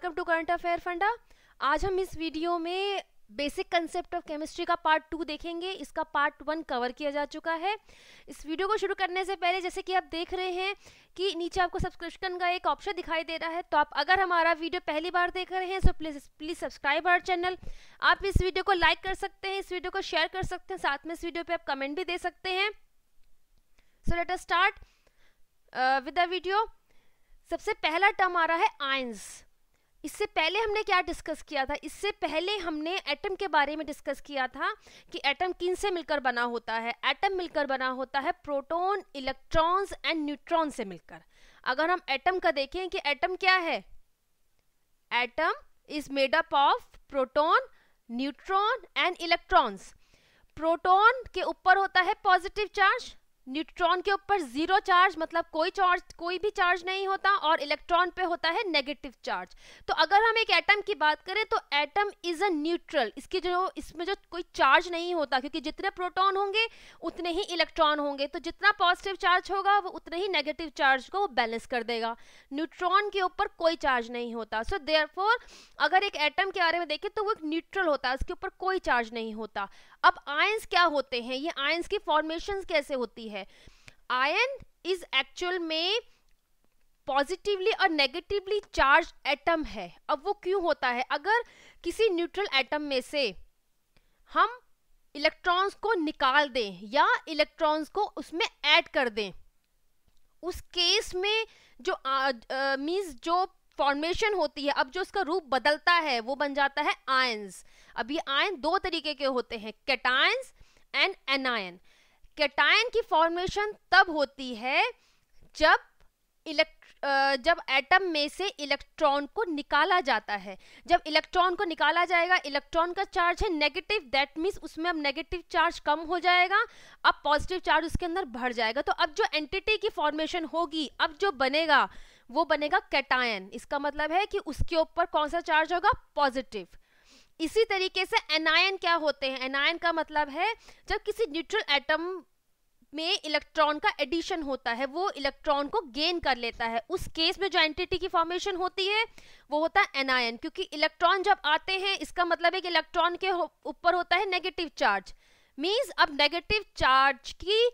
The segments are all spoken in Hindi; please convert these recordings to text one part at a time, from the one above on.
वेलकम टू करंट अफेयर फंडा आज हम इस वीडियो में बेसिक कंसेप्ट ऑफ़ केमिस्ट्री का पार्ट टू देखेंगे। इसका पार्ट वन कवर किया जा चुका है। इस वीडियो को शुरू करने से पहले, जैसे कि आप देख रहे हैं कि नीचे आपको सब्सक्रिप्शन का एक ऑप्शन दिखाई दे रहा है तो आप अगर हमारा वीडियो पहली बार देख रहे हैं तो please please subscribe our channel आप इस वीडियो को लाइक कर सकते हैं, इस वीडियो को शेयर कर सकते हैं, साथ में इस वीडियो पर आप कमेंट भी दे सकते हैं। So let start with the video सबसे पहला टर्म आ रहा है आयंस इससे पहले हमने क्या डिस्कस किया था? इससे पहले हमने एटम के बारे में डिस्कस किया था कि एटम किन से मिलकर बना होता है। एटम मिलकर बना होता है प्रोटॉन इलेक्ट्रॉन्स एंड न्यूट्रॉन से मिलकर। अगर हम एटम का देखें कि एटम क्या है? Atom is made up of proton neutron and electrons proton के ऊपर होता है पॉजिटिव चार्ज न्यूट्रॉन के ऊपर ज़ीरो चार्ज मतलब कोई चार्ज कोई भी चार्ज नहीं होता और इलेक्ट्रॉन पे होता है नेगेटिव चार्ज तो अगर हम एक एटम की बात करें तो एटम इज़ अ न्यूट्रल इसकी जो इसमें जो कोई चार्ज नहीं होता क्योंकि जितने प्रोटॉन होंगे उतने ही इलेक्ट्रॉन होंगे. तो जितना पॉजिटिव चार्ज होगा वो उतने ही नेगेटिव चार्ज को बैलेंस कर देगा. न्यूट्रॉन के ऊपर कोई चार्ज नहीं होता. सो so, देयरफॉर अगर एक एटम के बारे में देखें तो वो एक न्यूट्रल होता है. उसके ऊपर कोई चार्ज नहीं होता. अब आयंस क्या होते हैं? ये आयंस की फॉर्मेशन कैसे होती है? आयन इज़ एक्चुअल में पॉजिटिवली और नेगेटिवली चार्ज एटम है। अब वो क्यों होता है? अगर किसी न्यूट्रल एटम में से हम इलेक्ट्रॉन्स को निकाल दें या इलेक्ट्रॉन्स को उसमें ऐड कर दें, उस केस में जो मीन्स जो फॉर्मेशन होती है, अब जो उसका रूप बदलता है, वो बन जाता है आयंस अब ये आयन दो तरीके के होते हैं कैटायंस एंड एनायन कैटायन की फॉर्मेशन तब होती है जब इलेक्ट जब एटम में से इलेक्ट्रॉन को निकाला जाता है। जब इलेक्ट्रॉन को निकाला जाएगा इलेक्ट्रॉन का चार्ज है नेगेटिव दैट मीन्स उसमें अब नेगेटिव चार्ज कम हो जाएगा, अब पॉजिटिव चार्ज उसके अंदर बढ़ जाएगा। तो अब जो एंटिटी की फॉर्मेशन होगी, अब जो बनेगा, वो बनेगा कैटायन इसका मतलब है कि उसके ऊपर कौन सा चार्ज होगा? पॉजिटिव इसी तरीके से एनायन क्या होते हैं? एनायन का मतलब है जब किसी न्यूट्रल एटम में इलेक्ट्रॉन का एडिशन होता है, वो इलेक्ट्रॉन को गेन कर लेता है। उस केस में जो एंटिटी की फॉर्मेशन होती है, वो होता है एनायन क्योंकि इलेक्ट्रॉन जब आते हैं, इसका मतलब है कि इलेक्ट्रॉन के ऊपर होता है नेगेटिव चार्ज मीन्स अब नेगेटिव चार्ज की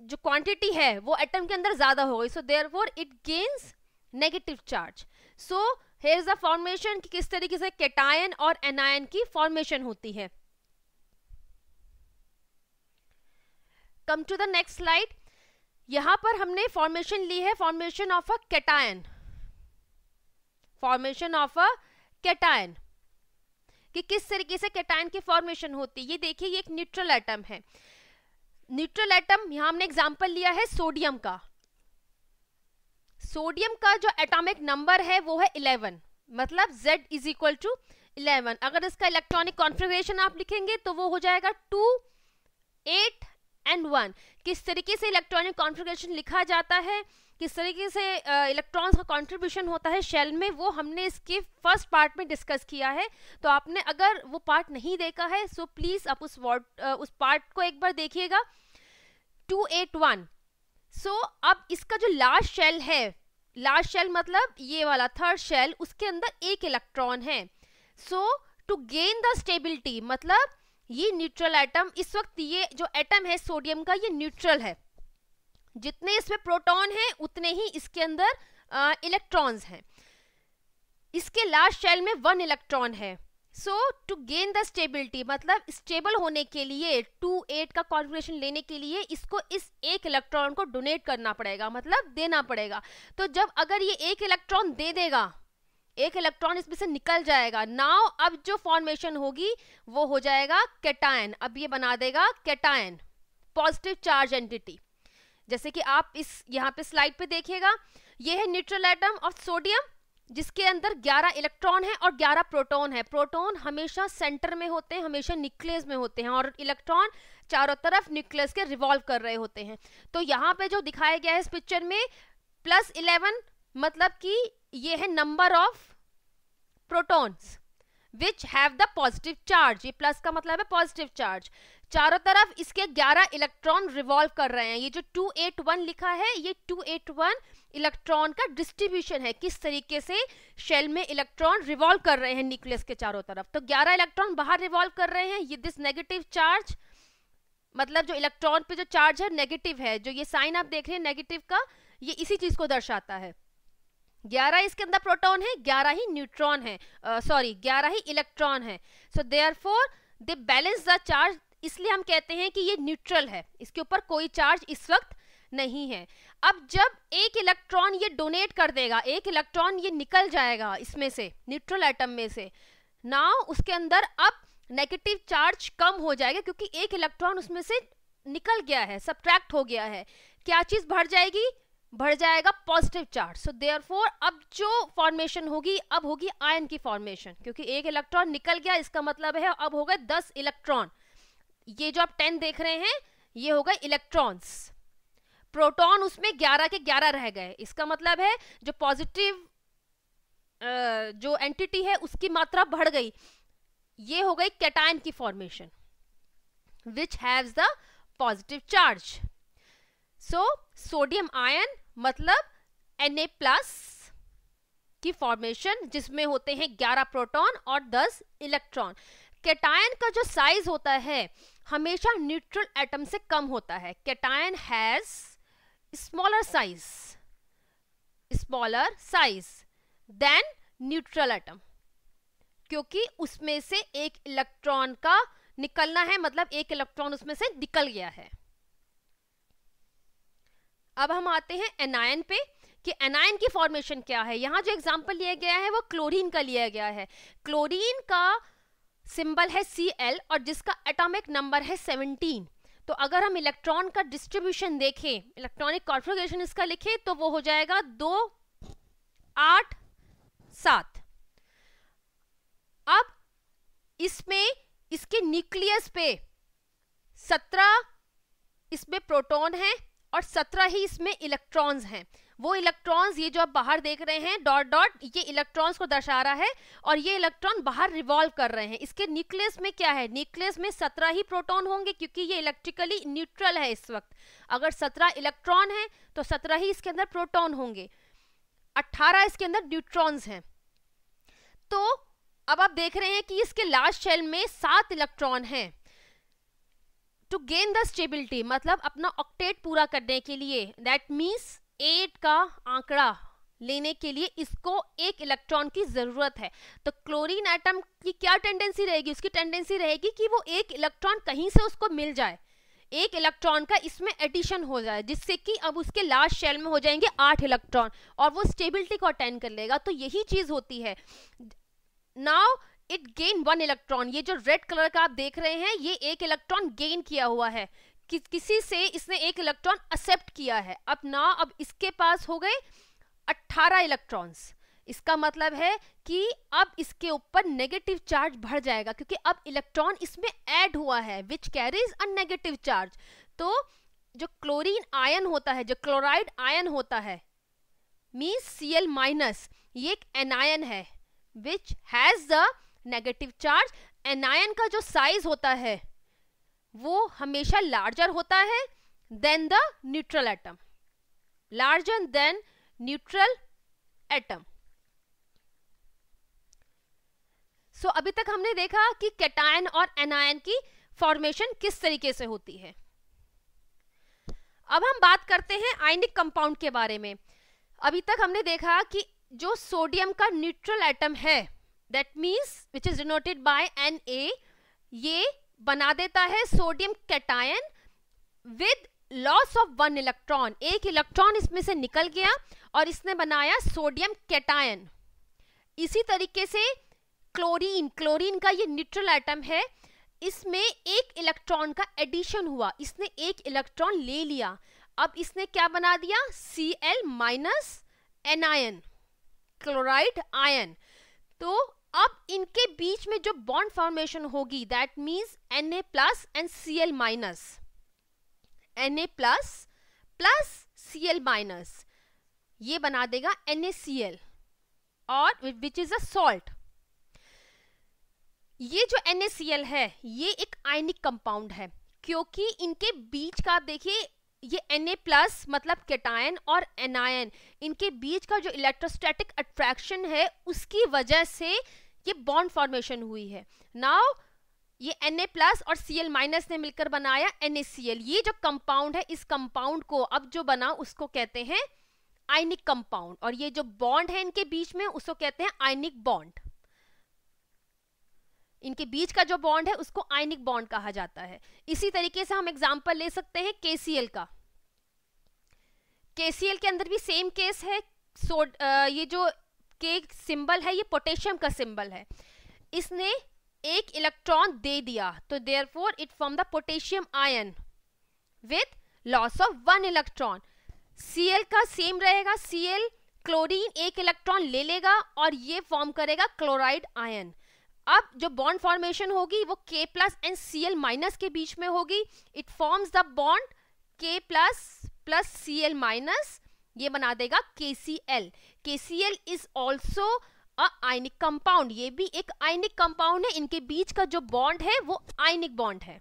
जो क्वांटिटी है, वो एटम के अंदर ज़्यादा हो गई so there it gains negative charge so here is the formation कि किस तरीके से केटायन और एनायन की फॉर्मेशन होती है। Come to the next slide यहाँ पर हमने फॉर्मेशन ली है formation of a cation formation of a cation कि किस तरीके से केटायन की फॉर्मेशन होती है। ये देखिए, ये एक न्यूट्रल एटम है। न्यूट्रल एटम यहाँ हमने एग्जांपल लिया है सोडियम का। सोडियम का जो एटॉमिक नंबर है, वो है 11 मतलब Z इज़ इक्वल टू 11 अगर इसका इलेक्ट्रॉनिक कॉन्फ़िगरेशन आप लिखेंगे तो वो हो जाएगा टू, एट एंड वन। किस तरीके से इलेक्ट्रॉनिक कॉन्फ़िगरेशन लिखा जाता है, किस तरीके से इलेक्ट्रॉन्स का कंट्रीब्यूशन होता है शेल में, वो हमने इसके फ़र्स्ट पार्ट में डिस्कस किया है। तो आपने अगर वो पार्ट नहीं देखा है सो प्लीज़ आप उस वर्ड उस पार्ट को एक बार देखिएगा। Two eight one. सो अब इसका जो लास्ट शेल है लास्ट शेल मतलब ये वाला थर्ड शेल उसके अंदर एक इलेक्ट्रॉन है। So to gain the stability मतलब ये न्यूट्रल एटम इस वक्त ये जो एटम है सोडियम का, ये न्यूट्रल है। जितने इसमें प्रोटॉन है, उतने ही इसके अंदर इलेक्ट्रॉन्स हैं। इसके लास्ट शेल में वन इलेक्ट्रॉन है। So to gain the stability मतलब स्टेबल होने के लिए टू एट का कॉन्फिग्रेशन लेने के लिए इसको इस एक इलेक्ट्रॉन को डोनेट करना पड़ेगा मतलब देना पड़ेगा। तो जब अगर ये एक इलेक्ट्रॉन दे देगा, एक इलेक्ट्रॉन इसमें से निकल जाएगा नाउ अब जो फॉर्मेशन होगी, वो हो जाएगा केटायन अब ये बना देगा कैटायन पॉजिटिव चार्ज एंटिटी जैसे कि आप इस यहाँ पे स्लाइड पे देखिएगा, ये है न्यूट्रल एटम ऑफ़ सोडियम जिसके अंदर 11 इलेक्ट्रॉन है और 11 प्रोटॉन है। प्रोटॉन हमेशा सेंटर में होते हैं, हमेशा न्यूक्लियस में होते हैं और इलेक्ट्रॉन चारों तरफ़ न्यूक्लियस के रिवॉल्व कर रहे होते हैं। तो यहाँ पे जो दिखाया गया है इस पिक्चर में, प्लस इलेवन मतलब कि ये है number of protons which have the positive charge ये प्लस का मतलब है पॉजिटिव चार्ज चारों तरफ़ इसके 11 इलेक्ट्रॉन रिवॉल्व कर रहे हैं। ये जो 281 लिखा है ये 281 इलेक्ट्रॉन का डिस्ट्रीब्यूशन है। किस तरीके से शेल में इलेक्ट्रॉन रिवॉल्व कर रहे हैं न्यूक्लियस के चारों तरफ़? तो 11 इलेक्ट्रॉन बाहर रिवॉल्व कर रहे हैं। ये दिस नेगेटिव चार्ज मतलब जो इलेक्ट्रॉन पे जो चार्ज है नेगेटिव है। जो ये साइन आप देख रहे हैं नेगेटिव का ये इसी चीज़ को दर्शाता है। 11 इसके अंदर प्रोटॉन है 11 ही न्यूट्रॉन है। सॉरी uh, 11 ही इलेक्ट्रॉन है। So therefore they balance the charge इसलिए हम कहते हैं कि ये न्यूट्रल है। इसके ऊपर कोई चार्ज इस वक्त नहीं है। अब जब एक इलेक्ट्रॉन ये डोनेट कर देगा, एक इलेक्ट्रॉन ये निकल जाएगा इसमें से न्यूट्रल एटम में से ना उसके अंदर अब नेगेटिव चार्ज कम हो जाएगा क्योंकि एक इलेक्ट्रॉन उसमें से निकल गया है सब्ट्रैक्ट हो गया है। क्या चीज़ बढ़ जाएगी? बढ़ जाएगा पॉजिटिव चार्ज सो देयर अब जो फॉर्मेशन होगी, अब होगी आयन की फॉर्मेशन क्योंकि एक इलेक्ट्रॉन निकल गया, इसका मतलब है अब हो गए दस इलेक्ट्रॉन ये जो आप टेन देख रहे हैं, ये हो गए इलेक्ट्रॉन्स प्रोटॉन उसमें 11 के 11 रह गए। इसका मतलब है जो पॉजिटिव जो एंटिटी है, उसकी मात्रा बढ़ गई। ये हो गई कैटाइन की formation which have the positive charge so sodium ion मतलब Na प्लस की फॉर्मेशन जिसमें होते हैं 11 प्रोटॉन और 10 इलेक्ट्रॉन कैटायन का जो साइज़ होता है, हमेशा न्यूट्रल एटम से कम होता है। Cation has smaller size smaller size than neutral atom क्योंकि उसमें से एक इलेक्ट्रॉन का निकलना है मतलब एक इलेक्ट्रॉन उसमें से निकल गया है। अब हम आते हैं एनायन पे, कि एनायन की फॉर्मेशन क्या है? यहाँ जो एग्जांपल लिया गया है, वो क्लोरीन का लिया गया है। क्लोरीन का सिंबल है सी एल और जिसका एटॉमिक नंबर है 17 तो अगर हम इलेक्ट्रॉन का डिस्ट्रीब्यूशन देखें, इलेक्ट्रॉनिक कॉन्फ़िगरेशन इसका लिखें तो वो हो जाएगा दो, आठ, सात। अब इसमें, इसके न्यूक्लियस पे सत्रह, इसमें प्रोटॉन है और सत्रह ही इसमें इलेक्ट्रॉन्स हैं। वो इलेक्ट्रॉन्स ये जो आप बाहर देख रहे हैं डॉट डॉट ये इलेक्ट्रॉन्स को दर्शा रहा है और ये इलेक्ट्रॉन बाहर रिवॉल्व कर रहे हैं। इसके न्यूक्लियस में क्या है? न्यूक्लियस में सत्रह ही प्रोटॉन होंगे क्योंकि ये इलेक्ट्रिकली न्यूट्रल है इस वक्त। अगर सत्रह इलेक्ट्रॉन है तो सत्रह ही इसके अंदर प्रोटॉन होंगे। अट्ठारह इसके अंदर न्यूट्रॉन्स हैं। तो अब आप देख रहे हैं कि इसके लास्ट शेल में सात इलेक्ट्रॉन हैं। टू गेन द स्टेबिलिटी मतलब अपना ऑक्टेट पूरा करने के लिए दैट मीन्स एट का आंकड़ा लेने के लिए इसको एक इलेक्ट्रॉन की ज़रूरत है। तो क्लोरीन एटम की क्या टेंडेंसी रहेगी? उसकी टेंडेंसी रहेगी कि वो एक इलेक्ट्रॉन कहीं से उसको मिल जाए। एक इलेक्ट्रॉन का इसमें एडिशन हो जाए, जिससे कि अब उसके लास्ट शेल में हो जाएँगे आठ इलेक्ट्रॉन और वो स्टेबिलिटी को अटेंड कर लेगा। तो यही चीज़ होती है। Now it gain one electron ये जो रेड कलर का आप देख रहे हैं, ये एक इलेक्ट्रॉन गेन किया हुआ है। कि, किसी से इसने एक इलेक्ट्रॉन एक्सेप्ट किया है। अब ना अब इसके पास हो गए 18 इलेक्ट्रॉन्स इसका मतलब है कि अब इसके ऊपर नेगेटिव चार्ज बढ़ जाएगा क्योंकि अब इलेक्ट्रॉन इसमें ऐड हुआ है which carries a negative charge तो जो क्लोरीन आयन होता है जो क्लोराइड आयन होता है मीन्स सी एल माइनस ये एक एनायन है which has the negative charge anion का जो साइज़ होता है वो हमेशा लार्जर होता है than the neutral atom larger than neutral atom so अभी तक हमने देखा कि कैटायन और एनायन की फॉर्मेशन किस तरीके से होती है। अब हम बात करते हैं आयनिक कंपाउंड के बारे में। अभी तक हमने देखा कि जो सोडियम का न्यूट्रल एटम है that means which is denoted by N A ये बना देता है sodium cation with loss of one electron. एक इलेक्ट्रॉन इसमें से निकल गया और इसने बनाया सोडियम कैटायन। इसी तरीके से क्लोरीन क्लोरीन का ये न्यूट्रल एटम है। इसमें एक इलेक्ट्रॉन का एडिशन हुआ। इसने एक इलेक्ट्रॉन ले लिया। अब इसने क्या बना दिया? C L minus anion chloride ion तो अब इनके बीच में जो बॉन्ड फॉर्मेशन होगी that means N A plus and C L minus N A plus plus C L minus ये बना देगा एन ए सी एल और विच इज़ अ सॉल्ट ये जो एन ए सी एल है, ये एक आयनिक कंपाउंड है, क्योंकि इनके बीच का आप देखिए, ये Na प्लस मतलब केटायन और एनायन इनके बीच का जो इलेक्ट्रोस्टैटिक अट्रैक्शन है, उसकी वजह से ये बॉन्ड फॉर्मेशन हुई है। नाउ ये Na प्लस और Cl माइनस ने मिलकर बनाया NaCl ये जो कंपाउंड है, इस कंपाउंड को अब जो बना, उसको कहते हैं आयनिक कंपाउंड और ये जो बॉन्ड है इनके बीच में, उसको कहते हैं आयनिक बॉन्ड इनके बीच का जो बॉन्ड है, उसको आयनिक बॉन्ड कहा जाता है। इसी तरीके से हम एग्ज़ाम्पल ले सकते हैं केसीएल का। केसीएल के अंदर भी सेम केस है। सो ये जो के सिंबल है, ये पोटेशियम का सिंबल है। इसने एक इलेक्ट्रॉन दे दिया तो therefore it form the potassium ion with loss of one electron CL का सेम रहेगा सीएल क्लोरीन एक इलेक्ट्रॉन ले लेगा और ये फॉर्म करेगा क्लोराइड आयन अब जो बॉन्ड फॉर्मेशन होगी, वो K plus and C L minus के बीच में होगी। It forms the bond K plus plus C L minus ये बना देगा K C L L is also ionic compound. ये भी एक आयनिक कंपाउंड है। इनके बीच का जो बॉन्ड है, वो आयनिक बॉन्ड है।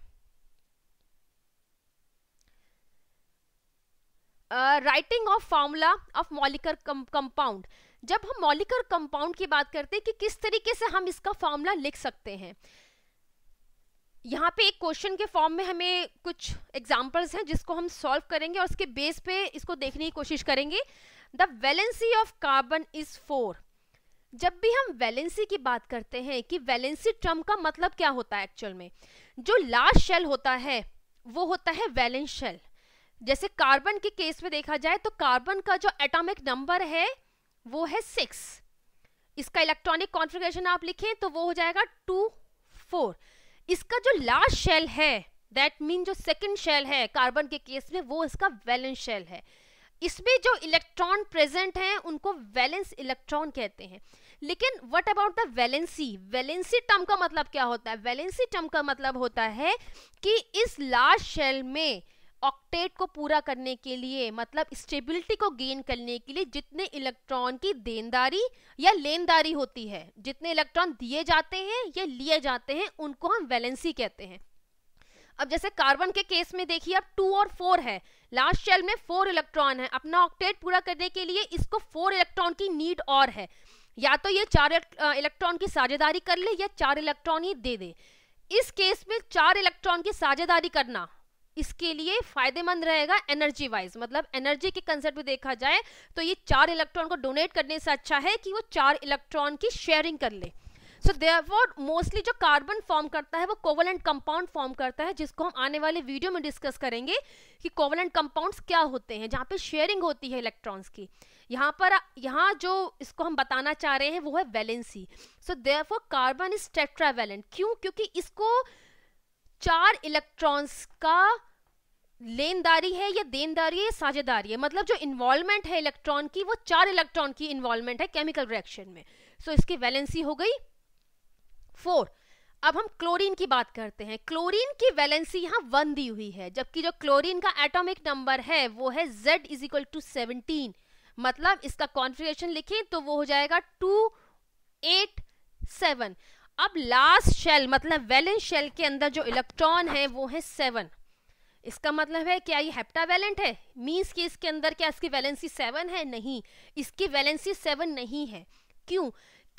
Writing of formula of molecular compound जब हम मॉलिकुलर कंपाउंड की बात करते हैं कि किस तरीके से हम इसका फॉर्मूला लिख सकते हैं। यहाँ पे एक क्वेश्चन के फॉर्म में हमें कुछ एग्जाम्पल्स हैं जिसको हम सॉल्व करेंगे और उसके बेस पे इसको देखने की कोशिश करेंगे। The valency of carbon is four. जब भी हम वैलेंसी की बात करते हैं कि वैलेंसी टर्म का मतलब क्या होता है एक्चुअल में, जो लास्ट शेल होता है, वो होता है वैलेंस शेल जैसे कार्बन के केस में देखा जाए तो कार्बन का जो एटॉमिक नंबर है, वो है सिक्स इसका इलेक्ट्रॉनिक कॉन्फ़िगरेशन आप लिखें तो वो हो जाएगा टू फोर इसका जो लास्ट शेल है दैट मीन जो सेकंड शेल है कार्बन के केस में, वो इसका वैलेंस शेल है। इसमें जो इलेक्ट्रॉन प्रेजेंट हैं, उनको वैलेंस इलेक्ट्रॉन कहते हैं। लेकिन what about the valency valency term का मतलब क्या होता है? वैलेंसी टर्म का मतलब होता है कि इस लास्ट शेल में ऑक्टेट को पूरा करने के लिए मतलब स्टेबिलिटी को गेन करने के लिए जितने इलेक्ट्रॉन की देनदारी या लेनदारी होती है, जितने इलेक्ट्रॉन दिए जाते हैं या लिए जाते हैं, उनको हम वैलेंसी कहते हैं। अब जैसे कार्बन के केस में देखिए, अब टू और फोर है। लास्ट शेल में फोर इलेक्ट्रॉन है। अपना ऑक्टेट पूरा करने के लिए इसको फोर इलेक्ट्रॉन की नीड और है। या तो ये चार इलेक्ट्रॉन की साझेदारी कर ले या चार इलेक्ट्रॉन ही दे दे। इस केस में चार इलेक्ट्रॉन की साझेदारी करना इसके लिए फ़ायदेमंद रहेगा एनर्जी वाइज मतलब एनर्जी के कंसेप्ट में देखा जाए तो ये चार इलेक्ट्रॉन को डोनेट करने से अच्छा है कि वो चार इलेक्ट्रॉन की शेयरिंग कर ले। सो देयरफॉर मोस्टली जो कार्बन फॉर्म करता है वो कोवलेंट कंपाउंड फॉर्म करता है जिसको हम आने वाले वीडियो में डिस्कस करेंगे कि कोवलेंट कंपाउंड्स क्या होते हैं जहाँ पे शेयरिंग होती है इलेक्ट्रॉन्स की। यहाँ पर यहाँ जो इसको हम बताना चाह रहे हैं वो है valency so therefore carbon is tetravalent क्यों? क्योंकि इसको चार इलेक्ट्रॉन्स का लेनदारी है या देनदारी है साझेदारी है। मतलब जो इन्वॉल्वमेंट है इलेक्ट्रॉन की वो चार इलेक्ट्रॉन की इन्वॉल्वमेंट है केमिकल रिएक्शन में। सो so, इसकी वैलेंसी हो गई। फोर अब हम क्लोरीन की बात करते हैं। क्लोरीन की वैलेंसी यहाँ वन दी हुई है, जबकि जो क्लोरीन का एटॉमिक नंबर है, वो है Z is equal to seventeen मतलब इसका कॉन्फ़िगरेशन लिखें तो वो हो जाएगा टू एट सेवन अब लास्ट शेल मतलब वैलेंस शेल के अंदर जो इलेक्ट्रॉन है, वो है सेवन इसका मतलब है, क्या ये हेप्टावेलेंट है? मीन्स कि इसके अंदर क्या इसकी वैलेंसी सेवन है? नहीं. इसकी वैलेंसी सेवन नहीं है. क्यों?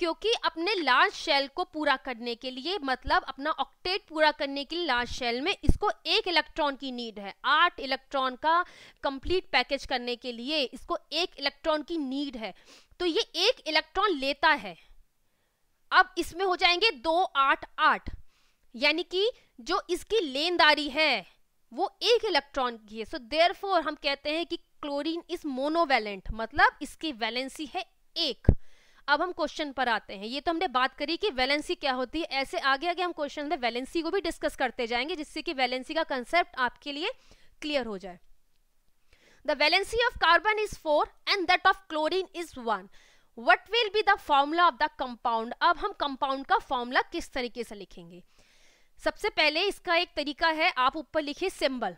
क्योंकि अपने लार्ज शेल को पूरा करने के लिए मतलब अपना ऑक्टेट पूरा करने के लिए लार्ज शेल में इसको एक इलेक्ट्रॉन की नीड है। आठ इलेक्ट्रॉन का कंप्लीट पैकेज करने के लिए इसको एक इलेक्ट्रॉन की नीड है। तो ये एक इलेक्ट्रॉन लेता है। अब इसमें हो जाएँगे दो आठ आठ। यानी कि जो इसकी लेनदारी है, वो एक इलेक्ट्रॉन की है। सो देयर हम कहते हैं कि क्लोरीन इज़ मोनोवेलेंट मतलब इसकी वैलेंसी है एक। अब हम क्वेश्चन पर आते हैं। ये तो हमने बात करी कि वैलेंसी क्या होती है। ऐसे आगे आगे हम क्वेश्चन में वैलेंसी को भी डिस्कस करते जाएँगे, जिससे कि वैलेंसी का कंसेप्ट आपके लिए क्लियर हो जाए। The valency of carbon is four and that of chlorine is one what will be the formula of the compound अब हम कंपाउंड का फॉर्मूला किस तरीके से लिखेंगे? सबसे पहले इसका एक तरीका है, आप ऊपर लिखिए सिंबल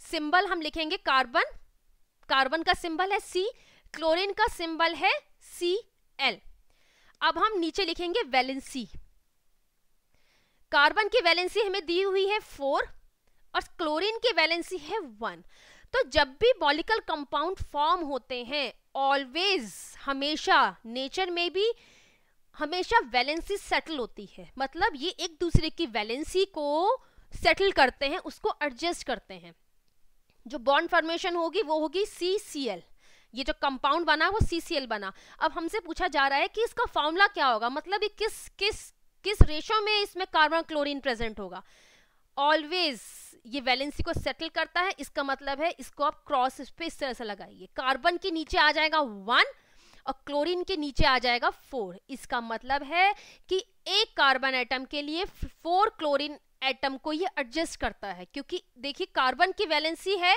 सिंबल हम लिखेंगे कार्बन कार्बन का सिंबल है सी क्लोरीन का सिंबल है सी एल। अब हम नीचे लिखेंगे वैलेंसी। कार्बन की वैलेंसी हमें दी हुई है फोर और क्लोरीन की वैलेंसी है वन। तो जब भी मॉलिकल कंपाउंड फॉर्म होते हैं ऑलवेज हमेशा, नेचर में भी हमेशा वैलेंसी सेटल होती है। मतलब ये एक दूसरे की वैलेंसी को सेटल करते हैं, उसको एडजस्ट करते हैं। जो बॉन्ड फॉर्मेशन होगी, वो होगी सी सी एल ये जो कंपाउंड बना, वो सी सी एल बना। अब हमसे पूछा जा रहा है कि इसका फॉर्मूला क्या होगा? मतलब ये किस किस किस रेशो में इसमें कार्बन क्लोरीन प्रेजेंट होगा? ऑलवेज ये वैलेंसी को सेटल करता है। इसका मतलब है इसको आप क्रॉस पे इस तरह से लगाइए। कार्बन के नीचे आ जाएगा वन और क्लोरीन के नीचे आ जाएगा फोर इसका मतलब है कि एक कार्बन एटम के लिए फोर क्लोरीन एटम को ये एडजस्ट करता है। क्योंकि देखिए कार्बन की वैलेंसी है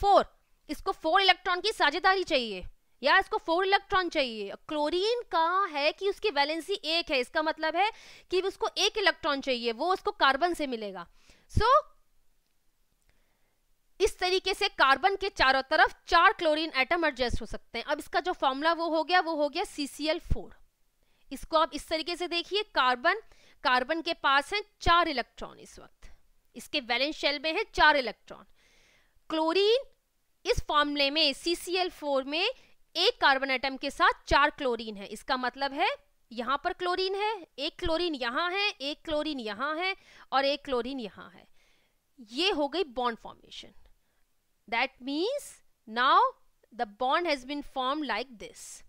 फोर इसको फोर इलेक्ट्रॉन की साझेदारी चाहिए या इसको फोर इलेक्ट्रॉन चाहिए। क्लोरीन का है कि उसकी वैलेंसी एक है? इसका मतलब है कि उसको एक इलेक्ट्रॉन चाहिए वो उसको कार्बन से मिलेगा। सो so, इस तरीके से कार्बन के चारों तरफ़ चार क्लोरीन एटम एडजस्ट हो सकते हैं। अब इसका जो फॉर्मूला वो हो गया वो हो गया CCl4 इसको आप इस तरीके से देखिए कार्बन कार्बन के पास है चार इलेक्ट्रॉन इस वक्त। इसके वैलेंस शेल में है चार इलेक्ट्रॉन। क्लोरीन इस फॉर्मूले में CCl4 में एक कार्बन एटम के साथ चार क्लोरीन है। इसका मतलब है, यहाँ पर क्लोरीन है, एक क्लोरीन यहाँ है, एक क्लोरीन यहाँ है और एक क्लोरीन यहाँ है। ये हो गई bond formation that means now the bond has been form like this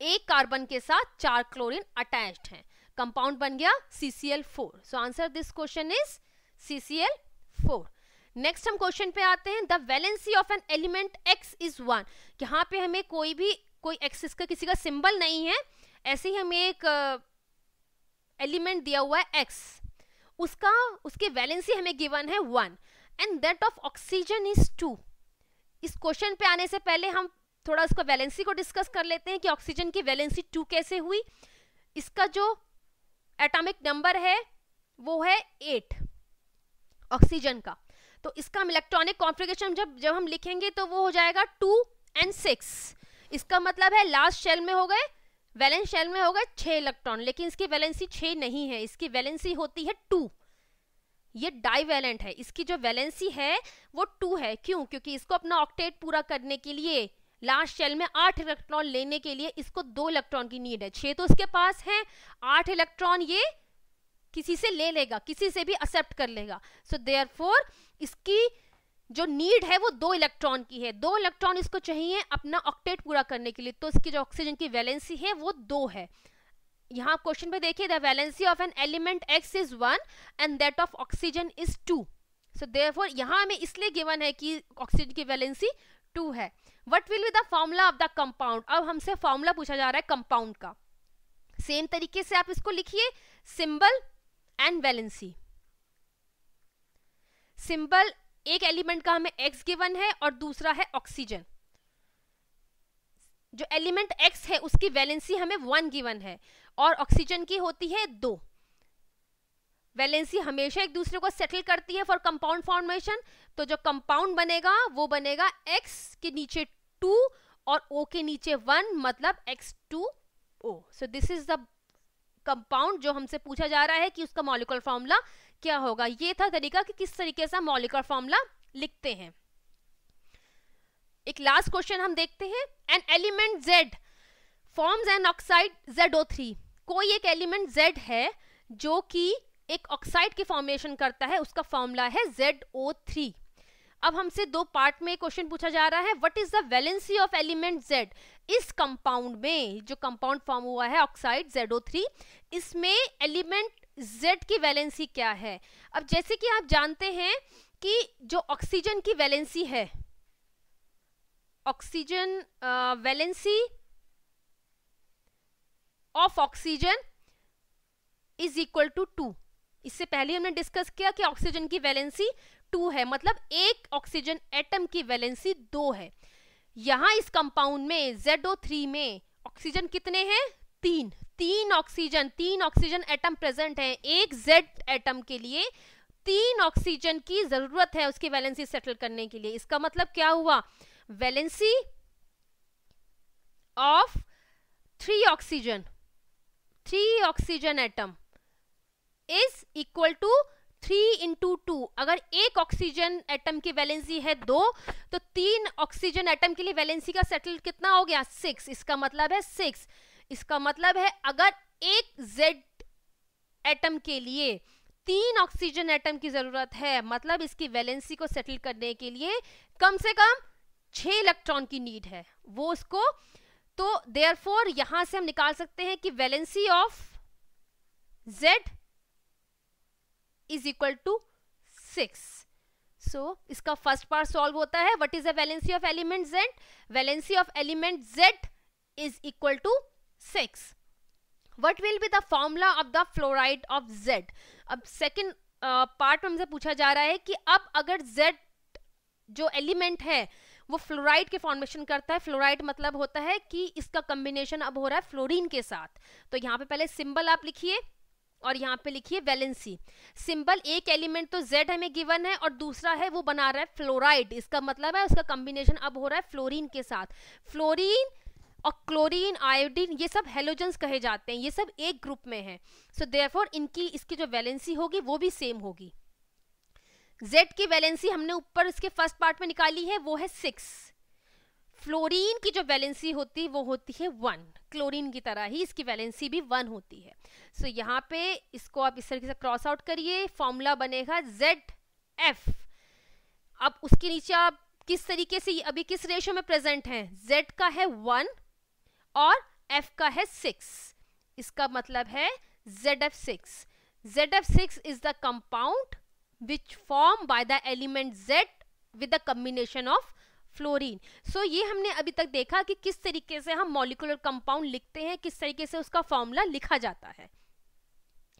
एक कार्बन के साथ चार क्लोरीन अटैच्ड हैं। कंपाउंड बन गया CCl4 so answer this question is CCl4 next हम क्वेश्चन पे आते हैं। The valency of an element X is one यहाँ पे हमें कोई भी कोई x इसका किसी का सिंबल नहीं है। ऐसे ही हमें एक एलिमेंट uh, दिया हुआ है x उसका उसकी वैलेंसी हमें गिवन है one and that of oxygen is two इस क्वेश्चन पे आने से पहले हम थोड़ा उसका वैलेंसी को डिस्कस कर लेते हैं कि ऑक्सीजन की वैलेंसी टू कैसे हुई। इसका जो एटॉमिक नंबर है वो है एट ऑक्सीजन का। तो इसका हम इलेक्ट्रॉनिक कॉन्फ़िगरेशन जब जब हम लिखेंगे तो वो हो जाएगा टू एंड सिक्स इसका मतलब है लास्ट शेल में हो गए वैलेंस शेल में हो गए छह इलेक्ट्रॉन लेकिन इसकी वैलेंसी छह नहीं है, इसकी वैलेंसी होती है टू ये डाईवैलेंट है. इसकी जो वैलेंसी है, वो टू है. क्यों? क्योंकि इसको अपना ऑक्टेट पूरा करने के लिए लास्ट शेल में आठ इलेक्ट्रॉन लेने के लिए इसको दो इलेक्ट्रॉन की नीड है. छह तो इसके पास है, आठ इलेक्ट्रॉन ये किसी से ले लेगा, किसी से भी एक्सेप्ट कर लेगा। सो देयर इसकी जो नीड है वो दो इलेक्ट्रॉन की है। दो इलेक्ट्रॉन इसको चाहिए अपना ऑक्टेट पूरा करने के लिए। तो इसकी जो ऑक्सीजन की वैलेंसी है वो दो है। यहाँ क्वेश्चन पे देखिए the valency of an element X is one and that of oxygen is two so therefore यहाँ हमें इसलिए गिवन है कि ऑक्सीजन की वैलेंसी टू है। What will be the formula of the compound अब हमसे फॉर्मूला पूछा जा रहा है कंपाउंड का। सेम तरीके से आप इसको लिखिए। सिंबल एंड वैलेंसी सिंबल एक एलिमेंट का हमें एक्स गिवन है और दूसरा है ऑक्सीजन जो एलिमेंट एक्स है, उसकी वैलेंसी हमें वन गिवन है और ऑक्सीजन की होती है दो. वैलेंसी हमेशा एक दूसरे को सेटल करती है फॉर कंपाउंड फॉर्मेशन तो जो कंपाउंड बनेगा, वो बनेगा एक्स के नीचे टू और ओ के नीचे वन मतलब X two O so this is the compound जो हमसे पूछा जा रहा है कि उसका मॉलिकुलर फॉर्मूला क्या होगा। ये था तरीका कि किस तरीके से मॉलिकुलर फॉर्मूला लिखते हैं। एक लास्ट क्वेश्चन हम देखते हैं। An element Z forms an oxide Z कोई एक एलिमेंट जेड है जो कि एक ऑक्साइड की फॉर्मेशन करता है, उसका फॉर्मूला है जेड अब हमसे दो पार्ट में क्वेश्चन पूछा जा रहा है। What is the valency of element Z इस कंपाउंड में, जो कंपाउंड फॉर्म हुआ है ऑक्साइड जेड ओ थ्री इसमें एलिमेंट जेड की वैलेंसी क्या है? अब जैसे कि आप जानते हैं कि जो ऑक्सीजन की वैलेंसी है, oxygen valency of oxygen is equal to two. इससे पहले हमने डिस्कस किया कि ऑक्सीजन की वैलेंसी टू है मतलब एक ऑक्सीजन एटम की वैलेंसी दो है। यहाँ इस कंपाउंड में थ्री में ऑक्सीजन कितने हैं? तीन। तीन ऑक्सीजन तीन ऑक्सीजन एटम प्रेजेंट है। एक जेड एटम के लिए तीन ऑक्सीजन की ज़रूरत है उसकी वैलेंसी सेटल करने के लिए। इसका मतलब क्या हुआ? Valency of three oxygen three oxygen atom is equal to three into two अगर एक ऑक्सीजन एटम की वैलेंसी है दो तो तीन ऑक्सीजन एटम के लिए वैलेंसी का सेटल कितना हो गया? सिक्स इसका मतलब है सिक्स इसका मतलब है अगर एक जेड एटम के लिए तीन ऑक्सीजन एटम की ज़रूरत है मतलब इसकी वैलेंसी को सेटल करने के लिए कम से कम छह इलेक्ट्रॉन की नीड है। वो उसको तो देयरफॉर यहाँ से हम निकाल सकते हैं कि valency of Z is equal to six so इसका फ़र्स्ट पार्ट सॉल्व होता है. What is the valency of element Z valency of element Z is equal to six what will be the formula of the fluoride of Z अब सेकेंड पार्ट में हमसे पूछा जा रहा है कि अब अगर जेड जो एलिमेंट है, वो फ्लोराइड के फॉर्मेशन करता है. फ्लोराइड मतलब होता है कि इसका कॉम्बिनेशन अब हो रहा है फ्लोरीन के साथ. तो यहाँ पे पहले सिंबल आप लिखिए. और यहाँ पे लिखिए वैलेंसी सिंबल एक एलिमेंट तो जेड हमें गिवन है और दूसरा है वो बना रहा है फ्लोराइड इसका मतलब है उसका कॉम्बिनेशन अब हो रहा है फ्लोरीन के साथ. फ्लोरीन और क्लोरीन आयोडीन ये सब हेलोजेंस कहे जाते हैं. ये सब एक ग्रुप में है. सो so इनकी, इसकी जो वैलेंसी होगी, वो भी सेम होगी. Z की वैलेंसी हमने ऊपर इसके फ़र्स्ट पार्ट में निकाली है, वो है सिक्स फ्लोरीन की जो वैलेंसी होती है वो होती है वन क्लोरीन की तरह ही इसकी वैलेंसी भी वन होती है. सो so, यहाँ पे इसको आप इस तरीके से क्रॉस आउट करिए फॉर्मूला बनेगा जेड एफ़ अब उसके नीचे आप किस तरीके से अभी किस रेशियो में प्रेजेंट है? जेड का है वन और एफ़ का है सिक्स इसका मतलब है Z F six Z F six is the compound which form by the element Z with the combination of fluorine so so, ये हमने अभी तक देखा कि किस तरीके से हम मॉलिकुलर कंपाउंड लिखते हैं किस तरीके से उसका फॉर्मूला लिखा जाता है।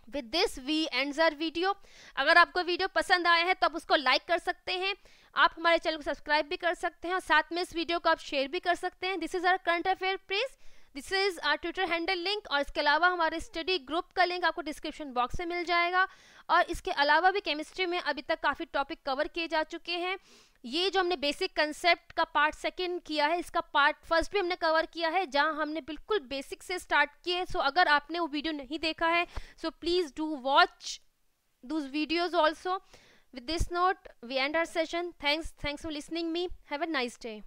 With this we end our video अगर आपको वीडियो पसंद आया है तो आप उसको लाइक कर सकते हैं। आप हमारे चैनल को सब्सक्राइब भी कर सकते हैं और साथ में इस वीडियो को आप शेयर भी कर सकते हैं। This is our current affair please this is our Twitter handle link और इसके अलावा हमारे स्टडी ग्रुप का लिंक आपको डिस्क्रिप्शन बॉक्स में मिल जाएगा। और इसके अलावा भी केमिस्ट्री में अभी तक काफ़ी टॉपिक कवर किए जा चुके हैं। ये जो हमने बेसिक कंसेप्ट का पार्ट सेकंड किया है, इसका पार्ट फ़र्स्ट भी हमने कवर किया है, जहाँ हमने बिल्कुल बेसिक से स्टार्ट किए सो अगर आपने वो वीडियो नहीं देखा है so please do watch those videos also with this note we end our session thanks thanks for listening me have a nice day.